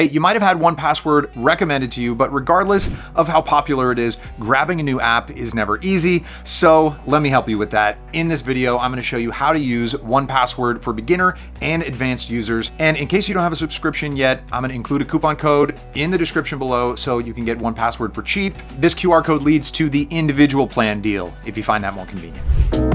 Hey, you might have had 1Password recommended to you, but regardless of how popular it is, grabbing a new app is never easy. So let me help you with that. In this video, I'm gonna show you how to use 1Password for beginner and advanced users. And in case you don't have a subscription yet, I'm gonna include a coupon code in the description below so you can get 1Password for cheap. This QR code leads to the individual plan deal if you find that more convenient.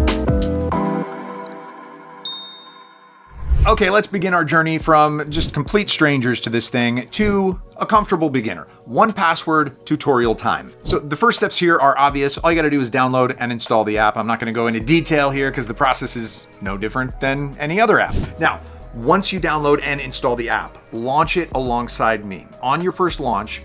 Okay, let's begin our journey from just complete strangers to this thing to a comfortable beginner. 1Password tutorial time. So the first steps here are obvious. All you gotta do is download and install the app. I'm not gonna go into detail here because the process is no different than any other app. Now, once you download and install the app, launch it alongside me. On your first launch,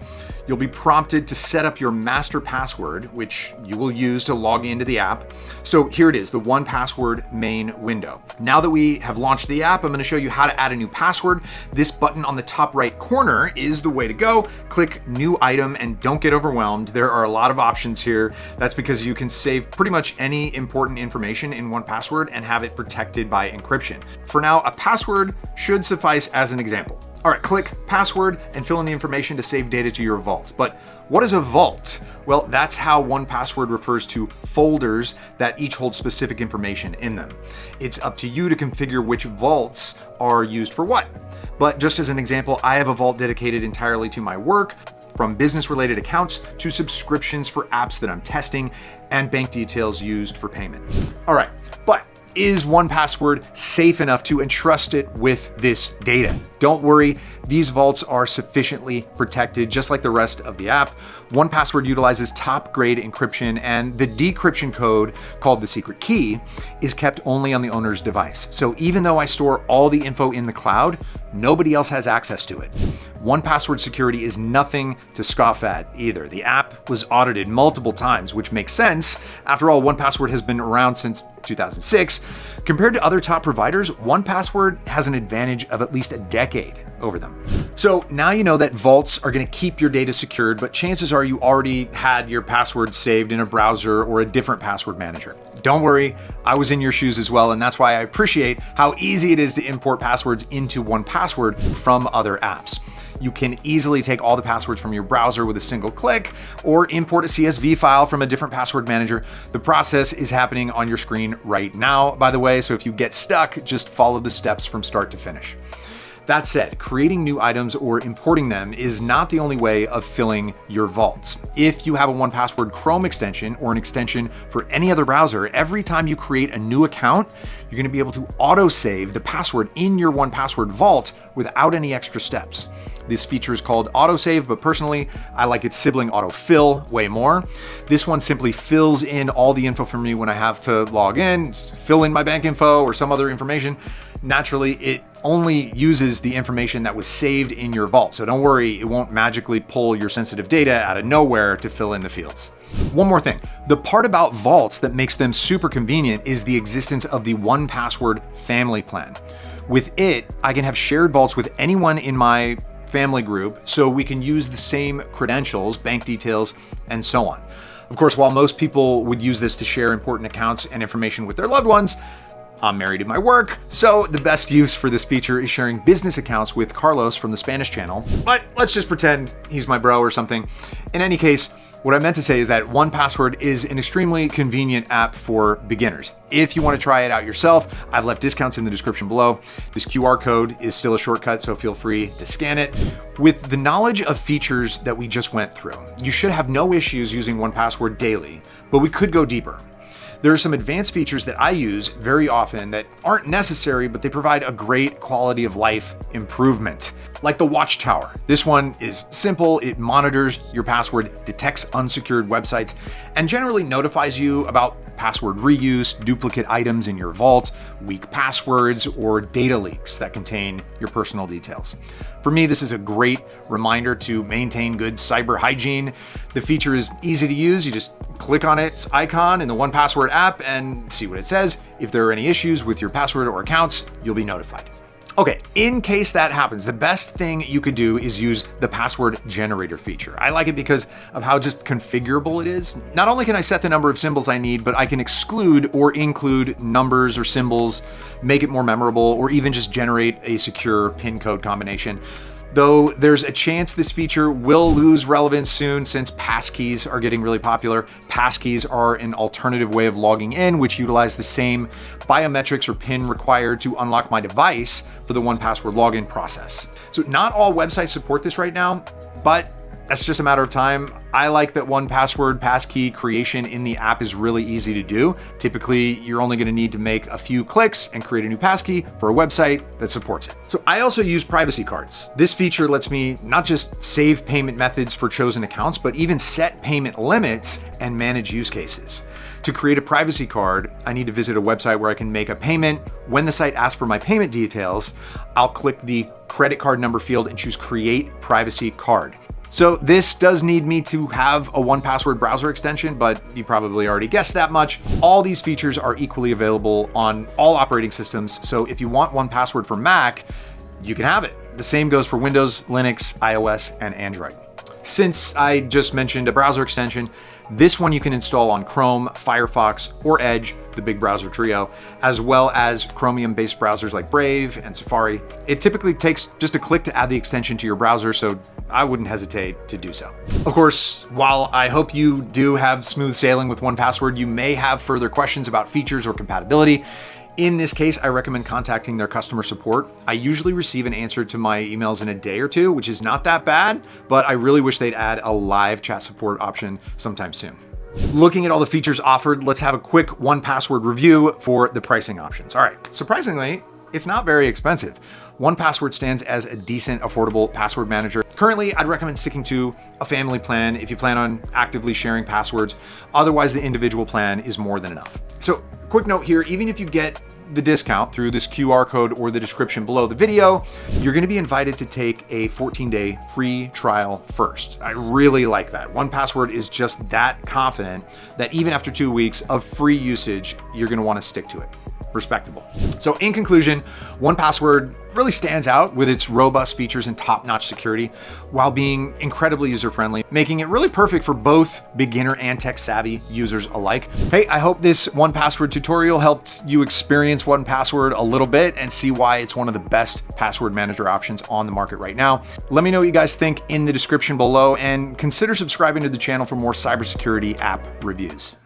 You'll be prompted to set up your master password, which you will use to log into the app. So here it is, the 1Password main window. Now that we have launched the app, I'm gonna show you how to add a new password. This button on the top right corner is the way to go. Click new item and don't get overwhelmed. There are a lot of options here. That's because you can save pretty much any important information in 1Password and have it protected by encryption. For now, a password should suffice as an example. All right, click password and fill in the information to save data to your vault. But what is a vault? Well, that's how 1Password refers to folders that each hold specific information in them. It's up to you to configure which vaults are used for what. But just as an example, I have a vault dedicated entirely to my work, from business related accounts to subscriptions for apps that I'm testing and bank details used for payment. All right, but is 1Password safe enough to entrust it with this data? Don't worry, these vaults are sufficiently protected, just like the rest of the app. 1Password utilizes top grade encryption, and the decryption code, called the secret key, is kept only on the owner's device. So even though I store all the info in the cloud, nobody else has access to it. 1Password security is nothing to scoff at either. The app was audited multiple times, which makes sense. After all, 1Password has been around since 2006. Compared to other top providers, 1Password has an advantage of at least a decade over them. So now you know that vaults are going to keep your data secured, but chances are you already had your password saved in a browser or a different password manager. Don't worry, I was in your shoes as well, and that's why I appreciate how easy it is to import passwords into 1Password from other apps. You can easily take all the passwords from your browser with a single click or import a CSV file from a different password manager. The process is happening on your screen right now, by the way, so if you get stuck, just follow the steps from start to finish. That said, creating new items or importing them is not the only way of filling your vaults. If you have a 1Password Chrome extension or an extension for any other browser, every time you create a new account, you're gonna be able to auto-save the password in your 1Password vault without any extra steps. This feature is called autosave, but personally, I like its sibling autofill way more. This one simply fills in all the info for me when I have to log in, fill in my bank info or some other information. Naturally, it only uses the information that was saved in your vault. So don't worry, it won't magically pull your sensitive data out of nowhere to fill in the fields. One more thing, the part about vaults that makes them super convenient is the existence of the 1Password family plan. With it, I can have shared vaults with anyone in my family group so we can use the same credentials, bank details, and so on. Of course, while most people would use this to share important accounts and information with their loved ones, I'm married in my work, so the best use for this feature is sharing business accounts with Carlos from the Spanish channel, but let's just pretend he's my bro or something. In any case, what I meant to say is that 1Password is an extremely convenient app for beginners. If you want to try it out yourself, I've left discounts in the description below. This QR code is still a shortcut, so feel free to scan it. With the knowledge of features that we just went through, you should have no issues using 1Password daily, but we could go deeper. There are some advanced features that I use very often that aren't necessary, but they provide a great quality of life improvement. Like the Watchtower. This one is simple, it monitors your password, detects unsecured websites, and generally notifies you about password reuse, duplicate items in your vault, weak passwords, or data leaks that contain your personal details. For me, this is a great reminder to maintain good cyber hygiene. The feature is easy to use. You just click on its icon in the 1Password app and see what it says. If there are any issues with your password or accounts, you'll be notified. Okay, in case that happens, the best thing you could do is use the password generator feature. I like it because of how just configurable it is. Not only can I set the number of symbols I need, but I can exclude or include numbers or symbols, make it more memorable, or even just generate a secure PIN code combination. Though there's a chance this feature will lose relevance soon since passkeys are getting really popular. Passkeys are an alternative way of logging in, which utilize the same biometrics or PIN required to unlock my device for the 1Password login process. So not all websites support this right now, but that's just a matter of time. I like that 1Password passkey creation in the app is really easy to do. Typically, you're only gonna need to make a few clicks and create a new passkey for a website that supports it. So I also use privacy cards. This feature lets me not just save payment methods for chosen accounts, but even set payment limits and manage use cases. To create a privacy card, I need to visit a website where I can make a payment. When the site asks for my payment details, I'll click the credit card number field and choose create privacy card. So this does need me to have a 1Password browser extension, but you probably already guessed that much. All these features are equally available on all operating systems. So if you want 1Password for Mac, you can have it. The same goes for Windows, Linux, iOS, and Android. Since I just mentioned a browser extension, this one you can install on Chrome, Firefox, or Edge, the big browser trio, as well as Chromium-based browsers like Brave and Safari. It typically takes just a click to add the extension to your browser, so I wouldn't hesitate to do so. Of course, while I hope you do have smooth sailing with 1Password, you may have further questions about features or compatibility. In this case, I recommend contacting their customer support. I usually receive an answer to my emails in a day or two, which is not that bad, but I really wish they'd add a live chat support option sometime soon. Looking at all the features offered, let's have a quick 1Password review for the pricing options. All right, surprisingly, it's not very expensive. 1Password stands as a decent, affordable password manager. Currently, I'd recommend sticking to a family plan if you plan on actively sharing passwords. Otherwise, the individual plan is more than enough. So quick note here, even if you get the discount through this QR code or the description below the video, you're gonna be invited to take a 14 day free trial first. I really like that. 1Password is just that confident that even after two weeks of free usage, you're gonna wanna stick to it respectable. So in conclusion, 1Password really stands out with its robust features and top-notch security while being incredibly user-friendly, making it really perfect for both beginner and tech-savvy users alike. Hey, I hope this 1Password tutorial helped you experience 1Password a little bit and see why it's one of the best password manager options on the market right now. Let me know what you guys think in the description below and consider subscribing to the channel for more cybersecurity app reviews.